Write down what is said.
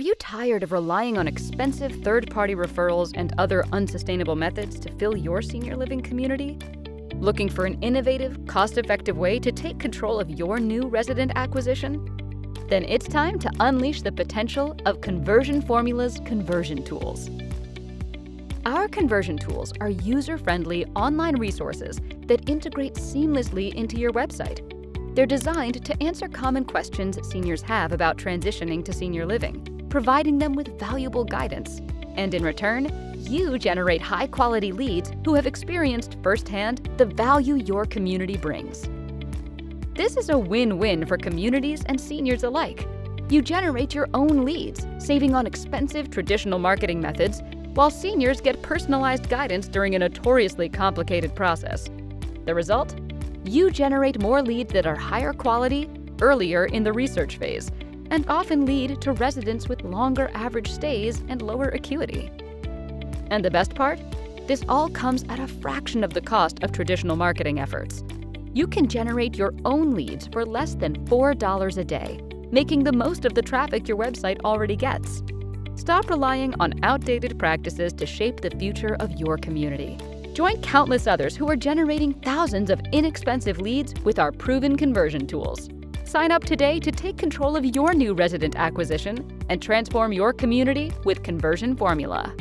Are you tired of relying on expensive third party referrals and other unsustainable methods to fill your senior living community? Looking for an innovative, cost effective way to take control of your new resident acquisition? Then it's time to unleash the potential of Conversion Formula's conversion tools. Our conversion tools are user friendly online resources that integrate seamlessly into your website. They're designed to answer common questions seniors have about transitioning to senior living, providing them with valuable guidance. And in return, you generate high quality leads who have experienced firsthand the value your community brings. This is a win win for communities and seniors alike. You generate your own leads, saving on expensive traditional marketing methods while seniors get personalized guidance during a notoriously complicated process. The result? You generate more leads that are higher quality earlier in the research phase and often lead to residents with longer average stays and lower acuity. And the best part? This all comes at a fraction of the cost of traditional marketing efforts. You can generate your own leads for less than $4 a day, making the most of the traffic your website already gets. Stop relying on outdated practices to shape the future of your community. Join countless others who are generating thousands of inexpensive leads with our proven conversion tools. Sign up today to take control of your new resident acquisition and transform your community with Conversion Formula.